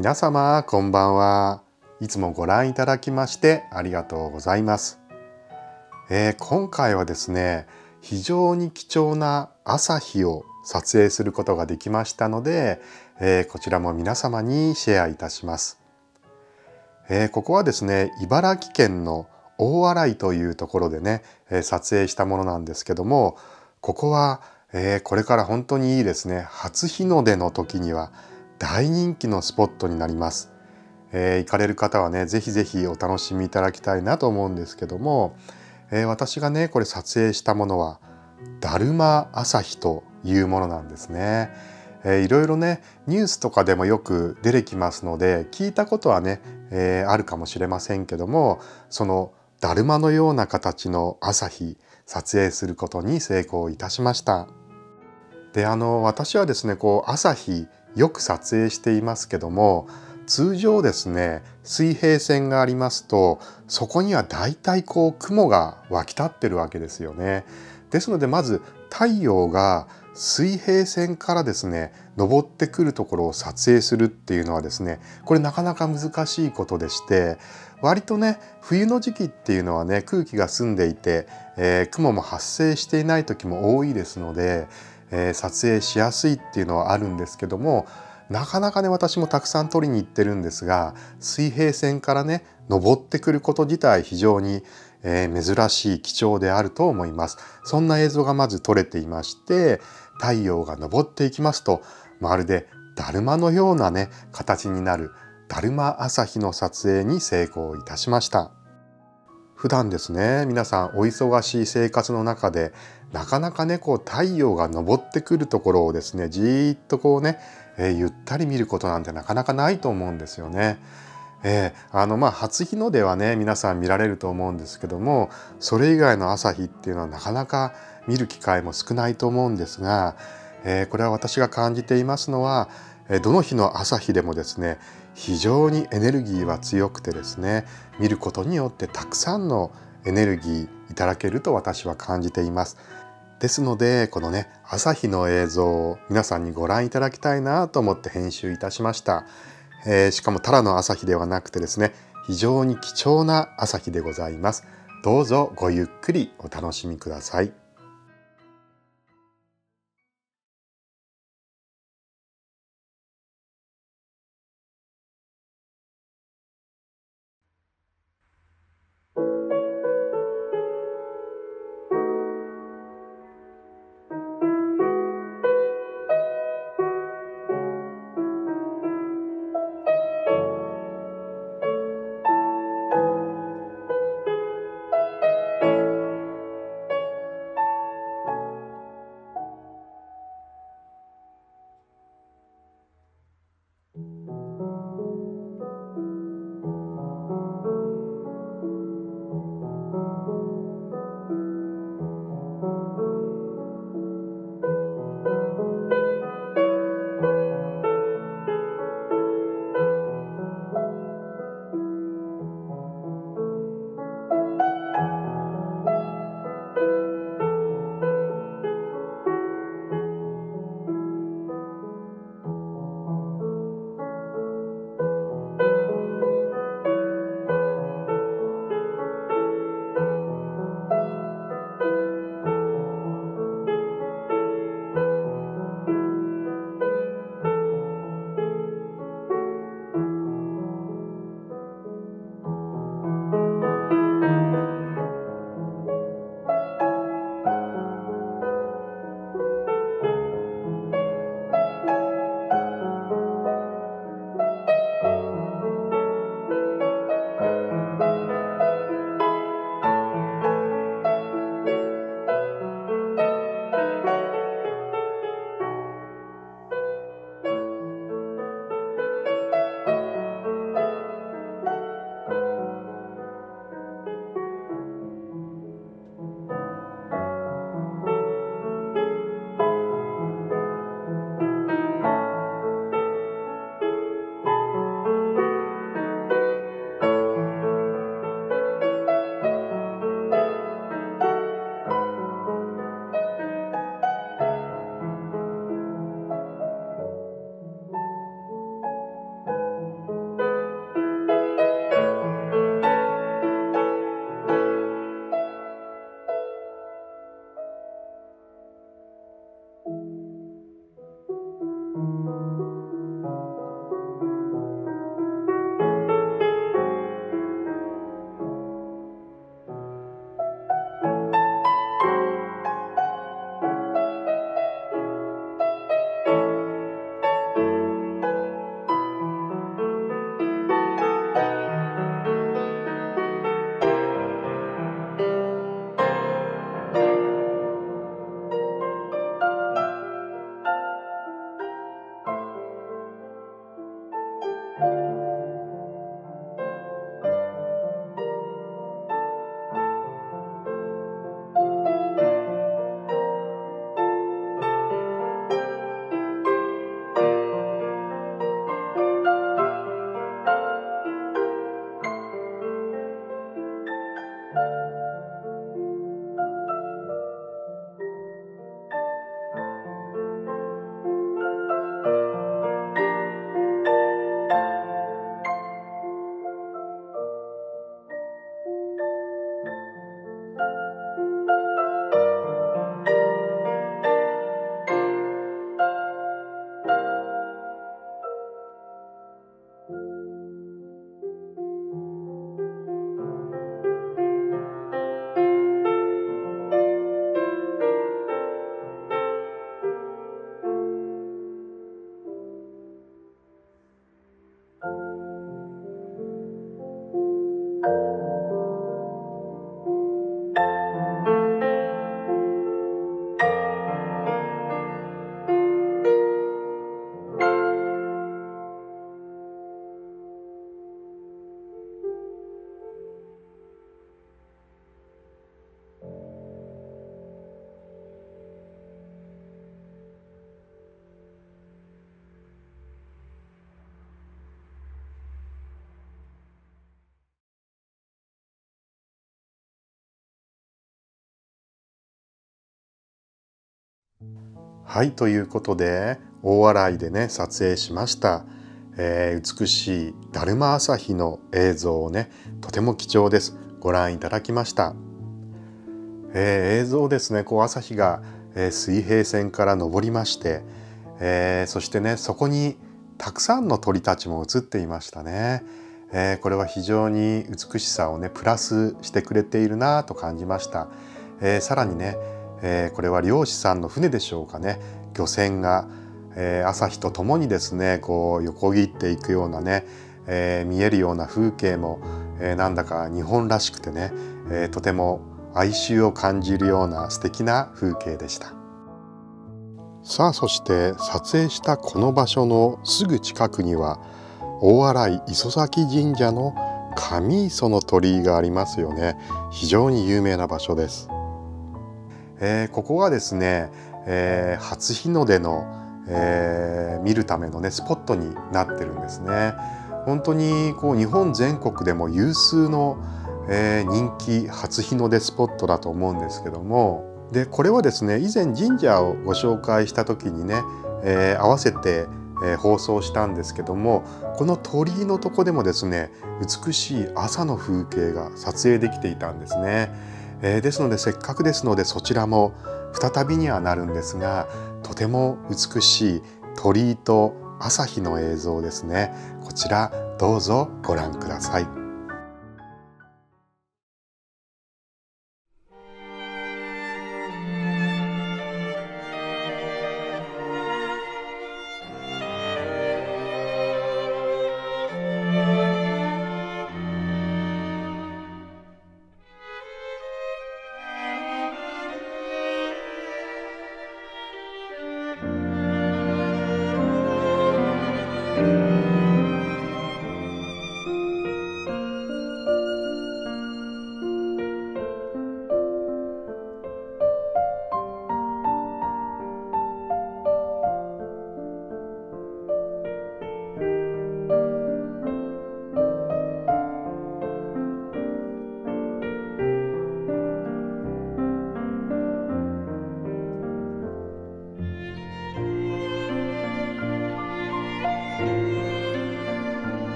皆様こんばんは。いつもご覧いただきましてありがとうございます、えー、今回はですね非常に貴重な朝日を撮影することができましたので、えー、こちらも皆様にシェアいたします、えー、ここはですね茨城県の大洗というところでね、え撮影したものなんですけどもここは、えこれから本当にいいですね初日の出の時には大人気のスポットになります。えー、行かれる方はねぜひぜひお楽しみいただきたいなと思うんですけども、えー、私がねこれ撮影したものはだるま朝日というものなんですね。えー、いろいろねニュースとかでもよく出てきますので聞いたことはね、えー、あるかもしれませんけどもそのだるまのような形の朝日撮影することに成功いたしました。であの私はですねこう朝日よく撮影していますけども通常ですね水平線がありますとそこにはだいたいこう雲が湧き立ってるわけですよね。ですのでまず太陽が水平線からですね登ってくるところを撮影するっていうのはですねこれなかなか難しいことでして割とね冬の時期っていうのはね空気が澄んでいて、えー、雲も発生していない時も多いですのでえー、撮影しやすいっていうのはあるんですけどもなかなかね私もたくさん撮りに行ってるんですが水平線からね登ってくること自体非常に、えー、珍しい貴重であると思います。そんな映像がまず撮れていまして太陽が昇っていきますとまるでだるまのようなね形になるだるま朝日の撮影に成功いたしました。普段ですね皆さんお忙しい生活の中でなかなかねこう太陽が昇ってくるところをですねじーっとこうね、えー、ゆったり見ることなんてなかなかないと思うんですよね。えー、あのまあ初日の出はね皆さん見られると思うんですけどもそれ以外の朝日っていうのはなかなか見る機会も少ないと思うんですが、えー、これは私が感じていますのはどの日の朝日でもですね非常にエネルギーは強くてですね見ることによってたくさんのエネルギーいただけると私は感じています。ですのでこのね朝日の映像を皆さんにご覧いただきたいなと思って編集いたしました、えー、しかもただの朝日ではなくてですね非常に貴重な朝日でございます。どうぞごゆっくりお楽しみください。はいということで大洗でね撮影しました、えー、美しいだるま朝日の映像をねとても貴重です。ご覧いただきました、えー、映像ですねこう朝日が、えー、水平線から昇りまして、えそしてねそこにたくさんの鳥たちも映っていましたね、えこれは非常に美しさをねプラスしてくれているなと感じました、えさらにねえー、これは漁師さんの船でしょうかね。漁船が、えー、朝日とともにですねこう横切っていくようなね、えー、見えるような風景も、え、なんだか日本らしくてね、え、とても哀愁を感じるような素敵な風景でした。さあそして撮影したこの場所のすぐ近くには大洗磯崎神社の神磯の鳥居がありますよね。非常に有名な場所です。えー、ここがですね、えー、初日の出の、えー、見るためのねスポットになってるんですね。本当にこう日本全国でも有数の、え、人気初日の出スポットだと思うんですけどもでこれはですね以前神社をご紹介した時にね、え、合わせて、え、放送したんですけどもこの鳥居のとこでもですね美しい朝の風景が撮影できていたんですね。えー、ですのでせっかくですのでそちらも再びにはなるんですがとても美しい鳥居と朝日の映像ですねこちらどうぞご覧ください。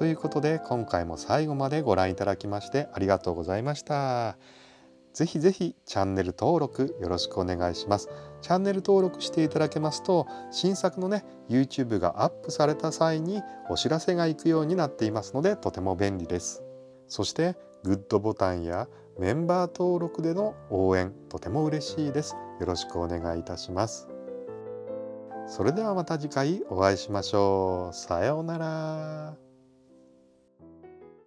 ということで今回も最後までご覧いただきましてありがとうございました。ぜひぜひチャンネル登録よろしくお願いします。チャンネル登録していただけますと新作のね YouTube がアップされた際にお知らせが行くようになっていますのでとても便利です。そしてグッドボタンやメンバー登録での応援とても嬉しいです。よろしくお願いいたします。それではまた次回お会いしましょう。さようなら。